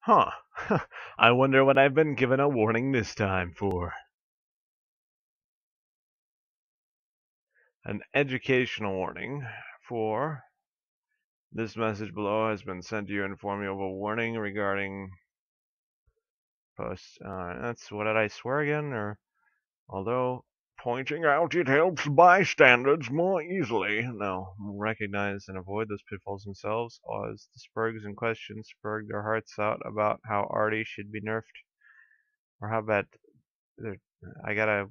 Huh. I wonder what I've been given a warning this time for. An educational warning for this message below has been sent to you in inform you of a warning regarding posts. Uh, that's what did I swear again? Or although pointing out it helps bystanders more easily. No, recognize and avoid those pitfalls themselves. As the Spergs in question sperg their hearts out about how Arty should be nerfed, or how about I gotta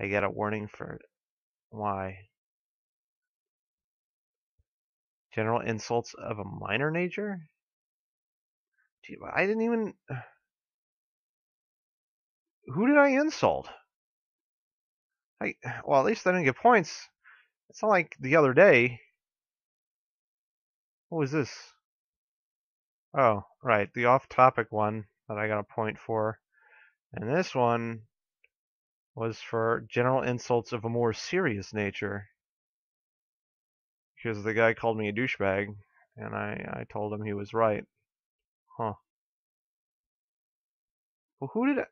I get a warning for why. General insults of a minor nature? Gee, I didn't even. Who did I insult? I well, at least I didn't get points. It's not like the other day. What was this? Oh, right, the off-topic one that I got a point for, and this one was for general insults of a more serious nature. Because the guy called me a douchebag, and I, I told him he was right. Huh. Well, who did I...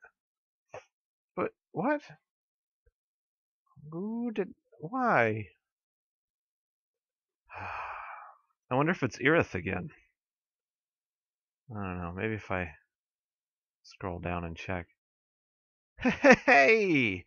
But, what? Who did... Why? I wonder if it's Irith again. I don't know, maybe if I scroll down and check. Hey!